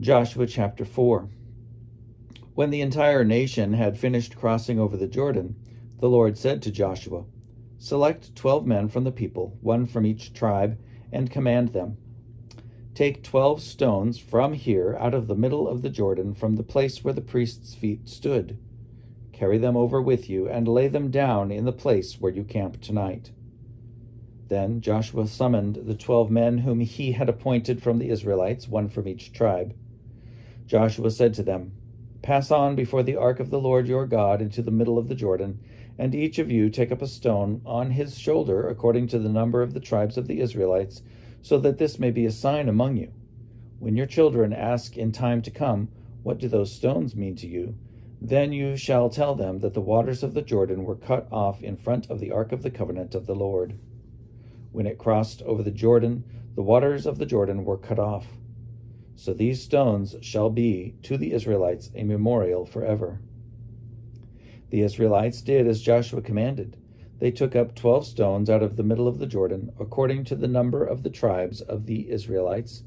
Joshua chapter 4. When the entire nation had finished crossing over the Jordan, the Lord said to Joshua, Select twelve men from the people, one from each tribe, and command them. Take twelve stones from here out of the middle of the Jordan, from the place where the priest's feet stood. Carry them over with you, and lay them down in the place where you camp tonight. Then Joshua summoned the twelve men whom he had appointed from the Israelites, one from each tribe. Joshua said to them, Pass on before the ark of the Lord your God into the middle of the Jordan, and each of you take up a stone on his shoulder according to the number of the tribes of the Israelites, so that this may be a sign among you. When your children ask in time to come, What do those stones mean to you? Then you shall tell them that the waters of the Jordan were cut off in front of the ark of the covenant of the Lord. When it crossed over the Jordan, the waters of the Jordan were cut off. So these stones shall be to the Israelites a memorial forever. The Israelites did as Joshua commanded. They took up twelve stones out of the middle of the Jordan, according to the number of the tribes of the Israelites,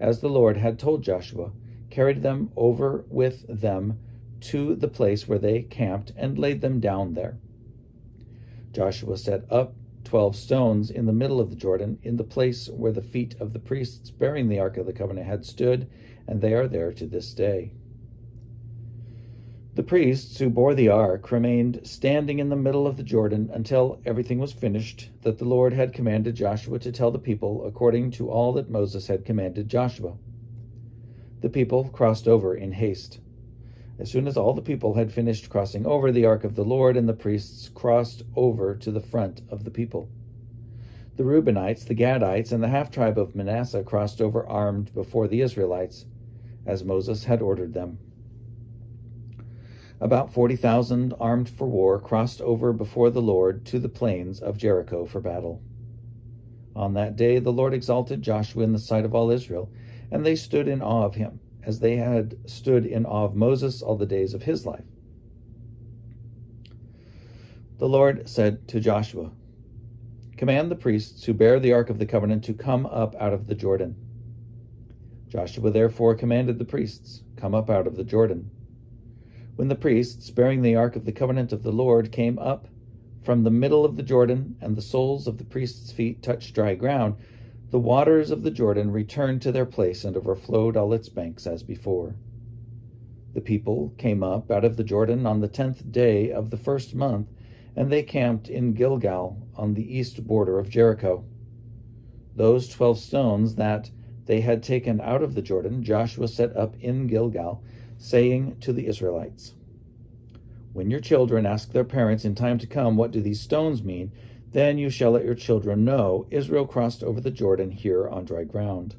as the Lord had told Joshua, carried them over with them to the place where they camped, and laid them down there. Joshua set up twelve stones in the middle of the Jordan, in the place where the feet of the priests bearing the Ark of the Covenant had stood, and they are there to this day. The priests who bore the ark remained standing in the middle of the Jordan until everything was finished that the Lord had commanded Joshua to tell the people, according to all that Moses had commanded Joshua. The people crossed over in haste. As soon as all the people had finished crossing over, the ark of the Lord and the priests crossed over to the front of the people. The Reubenites, the Gadites, and the half tribe of Manasseh crossed over armed before the Israelites, as Moses had ordered them. About 40,000 armed for war crossed over before the Lord to the plains of Jericho for battle. On that day the Lord exalted Joshua in the sight of all Israel, and they stood in awe of him as they had stood in awe of Moses all the days of his life. The Lord said to Joshua, Command the priests who bear the ark of the covenant to come up out of the Jordan. Joshua therefore commanded the priests, Come up out of the Jordan. When the priests, bearing the ark of the covenant of the Lord, came up from the middle of the Jordan, and the soles of the priests' feet touched dry ground, the waters of the Jordan returned to their place and overflowed all its banks as before. The people came up out of the Jordan on the tenth day of the first month, and they camped in Gilgal on the east border of Jericho. Those twelve stones that they had taken out of the Jordan, Joshua set up in Gilgal, saying to the Israelites, When your children ask their parents in time to come, What do these stones mean? Then you shall let your children know Israel crossed over the Jordan here on dry ground.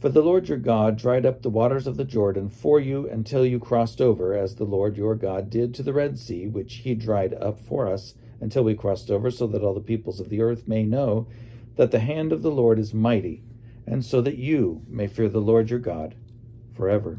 For the Lord your God dried up the waters of the Jordan for you until you crossed over, as the Lord your God did to the Red Sea, which he dried up for us until we crossed over, so that all the peoples of the earth may know that the hand of the Lord is mighty, and so that you may fear the Lord your God forever.